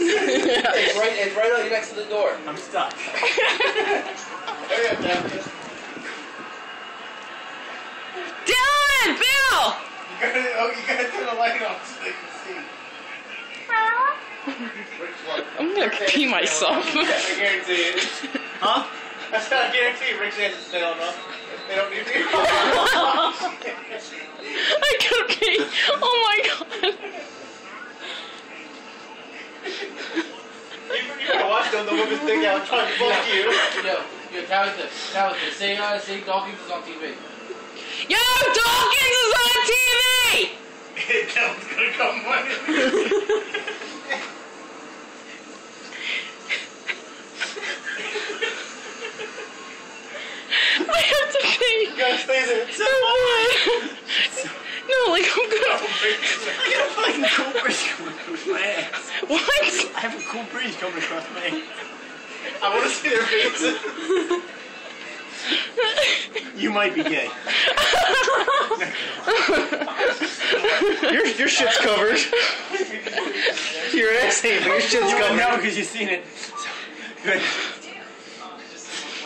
it's right. It's right out next to the door. I'm stuck. Hurry up, Daphne. Dylan! Bill! You gotta, oh, you gotta turn the light on so they can see. Which one? I'm gonna pee myself. I guarantee it. Huh? I said I guarantee Rick Sands is still enough. They don't need me. I gotta pee. Oh my god. you, you gotta watch them, the women's thing out trying to fuck you. Yo, yo, Tabatha, Tabatha, say, uh, say Dawkins is on TV. Yo, Dawkins is on TV! that was gonna come money. I have to pee. You gotta stay there. So bad. No, like I'm gonna. I got a fucking cool breeze coming across my ass. What? I have a cool breeze coming across me. I wanna see their faces. You might be gay. your, your shit's covered. Your ass ain't, but your shit's covered. No, because you've seen it. So, good.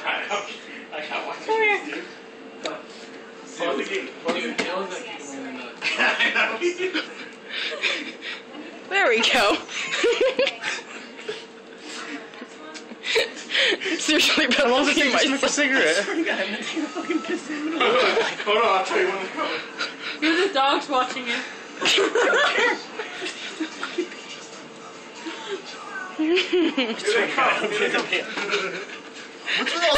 I got one. Come here. Pause the game. Dude, Dylan's like kicking me. I know. There we go. Seriously, but I'm also pee Smoke a cigarette. I swear to God, I'm gonna take a fucking piss in the middle. Hold on, I'll tell you when I'm coming. You're the dog's watching you. Here they come. Here they come. What's with all